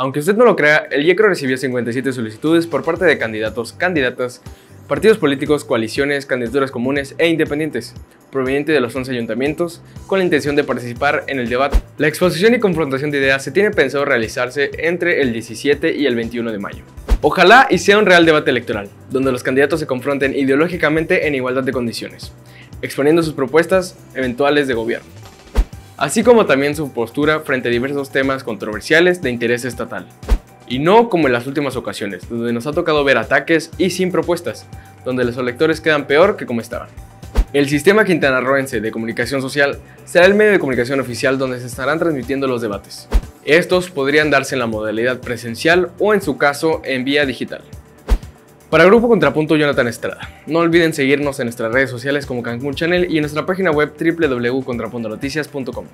Aunque usted no lo crea, el IECRO recibió 57 solicitudes por parte de candidatos, candidatas, partidos políticos, coaliciones, candidaturas comunes e independientes, proveniente de los 11 ayuntamientos, con la intención de participar en el debate. La exposición y confrontación de ideas se tiene pensado realizarse entre el 17 y el 21 de mayo. Ojalá y sea un real debate electoral, donde los candidatos se confronten ideológicamente en igualdad de condiciones, exponiendo sus propuestas eventuales de gobierno así como también su postura frente a diversos temas controversiales de interés estatal. Y no como en las últimas ocasiones, donde nos ha tocado ver ataques y sin propuestas, donde los electores quedan peor que como estaban. El sistema quintanarroense de comunicación social será el medio de comunicación oficial donde se estarán transmitiendo los debates. Estos podrían darse en la modalidad presencial o en su caso en vía digital. Para Grupo Contrapunto, Jonathan Estrada. No olviden seguirnos en nuestras redes sociales como Cancún Channel y en nuestra página web www.contrapuntonoticias.com.